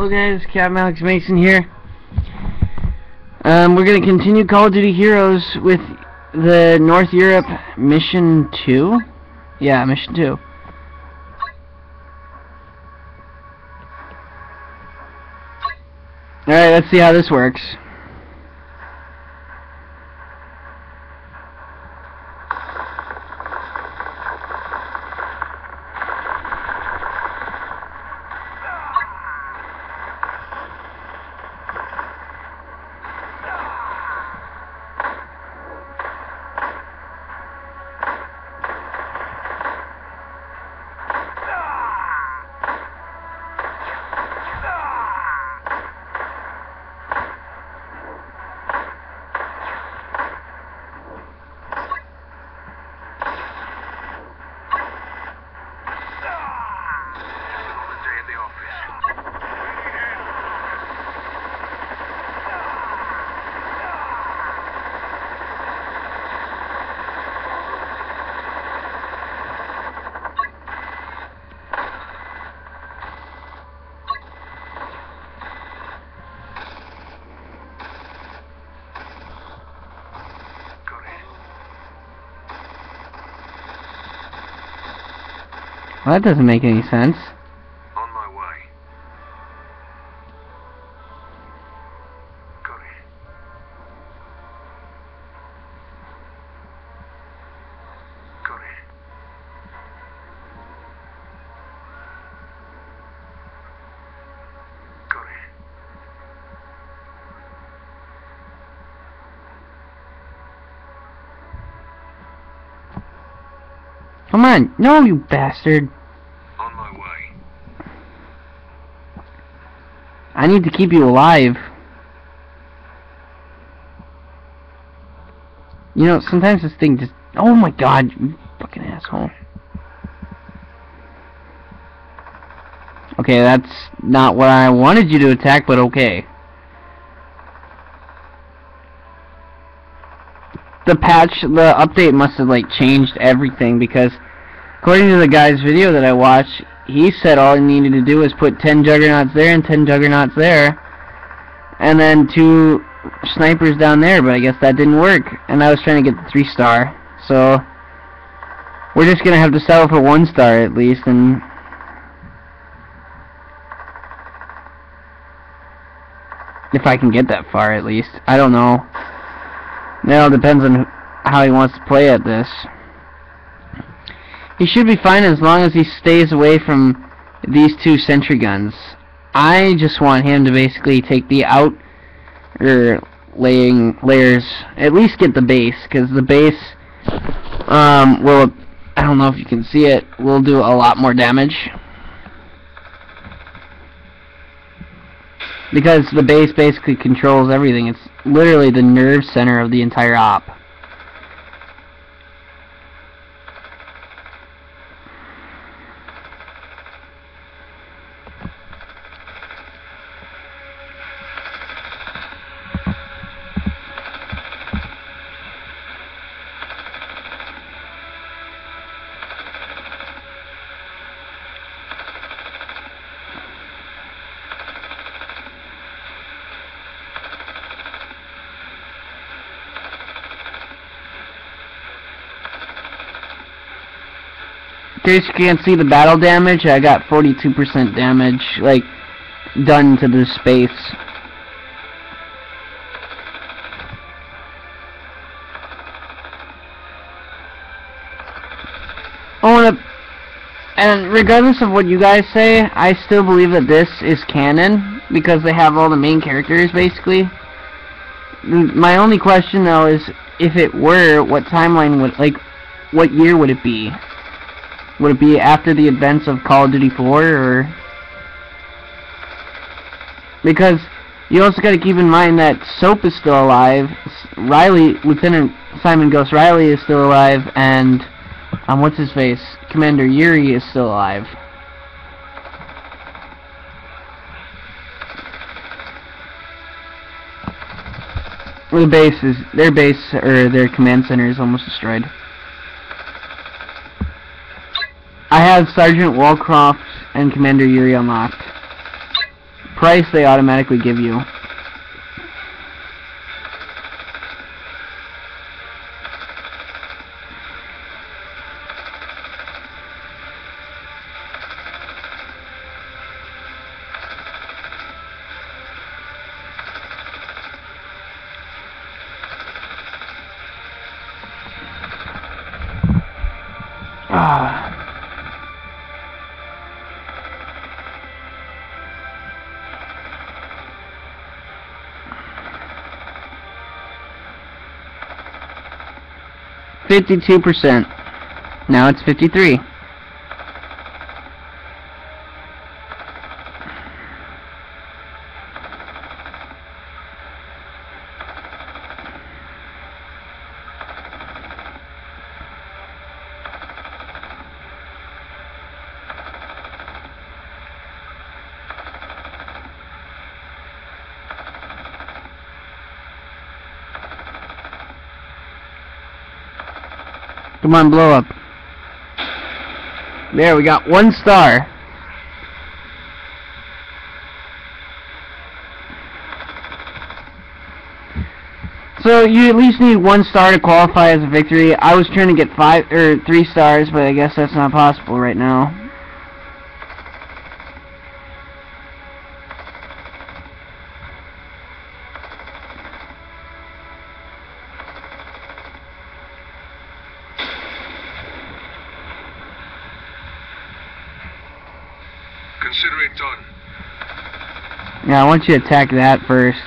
Hello guys, Captain Alex Mason here. Um, we're going to continue Call of Duty Heroes with the North Europe Mission 2? Yeah, Mission 2. Alright, let's see how this works. Another day at the office. Got it. Well, that doesn't make any sense. Come on. No, you bastard. On my way. I need to keep you alive. You know, sometimes this thing just... Oh my god, you fucking asshole. Okay, that's not what I wanted you to attack, but okay. The patch, the update must have, like, changed everything, because according to the guy's video that I watched, he said all he needed to do was put 10 juggernauts there and 10 juggernauts there, and then two snipers down there, but I guess that didn't work, and I was trying to get the 3 star, so we're just gonna have to settle for 1 star at least, and if I can get that far at least, I don't know. Now it depends on how he wants to play at this. He should be fine as long as he stays away from these two sentry guns. I just want him to basically take the out or laying layers, at least get the base, because the base um, will, I don't know if you can see it, will do a lot more damage. Because the base basically controls everything. It's literally the nerve center of the entire op. Case you can't see the battle damage, I got 42% damage, like, done to the space. I wanna, and regardless of what you guys say, I still believe that this is canon, because they have all the main characters, basically. My only question, though, is if it were, what timeline would, like, what year would it be? Would it be after the events of Call of Duty 4 or because you also got to keep in mind that Soap is still alive, Riley, Lieutenant Simon Ghost Riley is still alive, and um, what's his face, Commander Yuri is still alive. The base is their base or their command center is almost destroyed. I have Sergeant Wallcroft and Commander Yuri unlocked. price they automatically give you. Ah. Fifty-two percent. Now it's fifty-three. Come on, blow up. There, we got one star. So you at least need one star to qualify as a victory. I was trying to get five or three stars, but I guess that's not possible right now. Consider it done. Yeah, I want you to attack that first.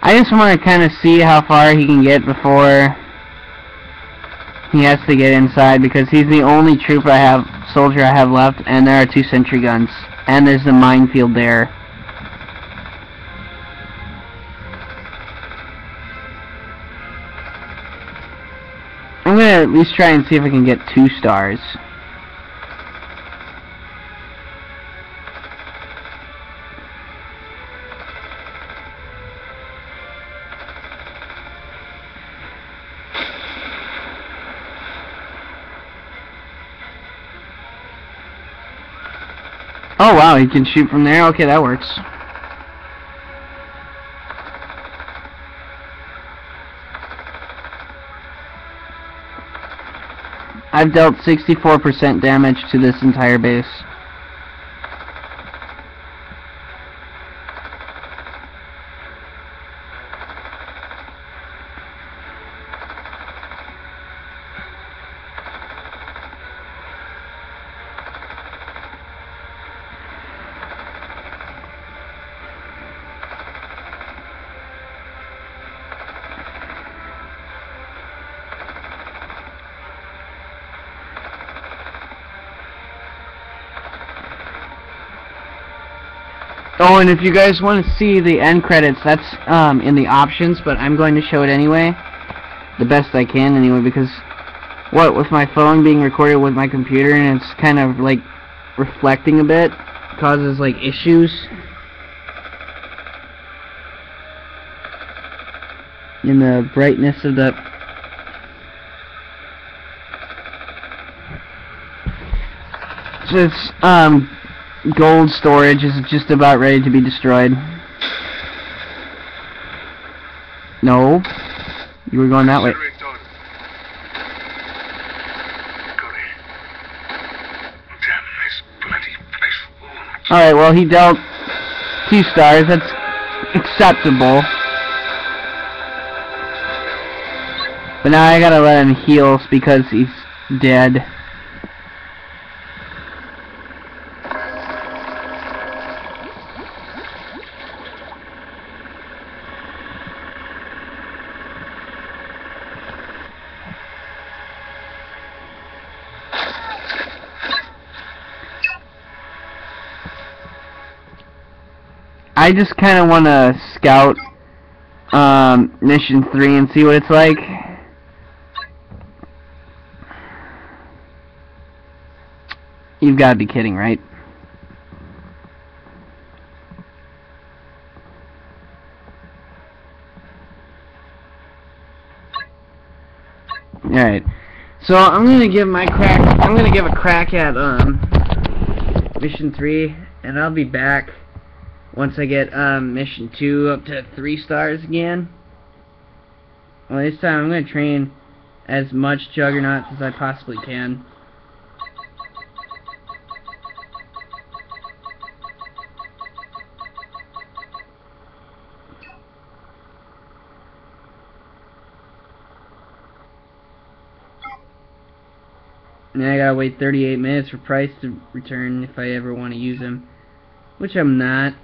I just want to kind of see how far he can get before he has to get inside because he's the only troop I have, soldier I have left, and there are two sentry guns, and there's the minefield there. I'm gonna at least try and see if I can get two stars. Oh wow, he can shoot from there? Okay, that works. I've dealt 64% damage to this entire base. Oh, and if you guys want to see the end credits, that's um, in the options, but I'm going to show it anyway. The best I can anyway, because what, with my phone being recorded with my computer and it's kind of like reflecting a bit, causes like issues. In the brightness of the So it's um gold storage is just about ready to be destroyed. No. You were going that way. Consider it done. Got it. Damn this bloody place. Alright, well he dealt two stars, that's acceptable. But now I gotta let him heal because he's dead. I just kind of want to scout um, mission three and see what it's like. You've got to be kidding, right? Alright. So I'm gonna give my crack. I'm gonna give a crack at um mission three, and I'll be back once I get um mission two up to three stars again. Well, this time I'm gonna train as much juggernauts as I possibly can. And I gotta wait 38 minutes for Price to return if I ever want to use him. Which I'm not.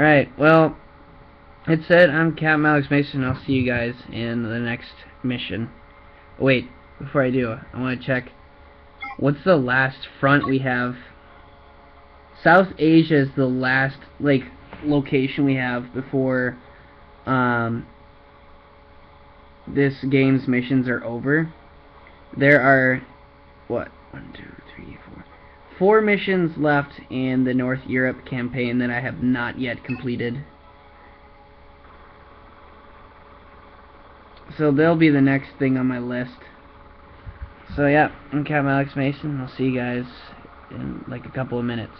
Alright, well, it said I'm Captain Alex Mason. I'll see you guys in the next mission. Wait, before I do, I want to check. What's the last front we have? South Asia is the last, like, location we have before um, this game's missions are over. There are, what, one, two, three, four, four missions left in the North Europe campaign that I have not yet completed. So they'll be the next thing on my list. So yeah, I'm Captain Alex Mason. I'll see you guys in like a couple of minutes.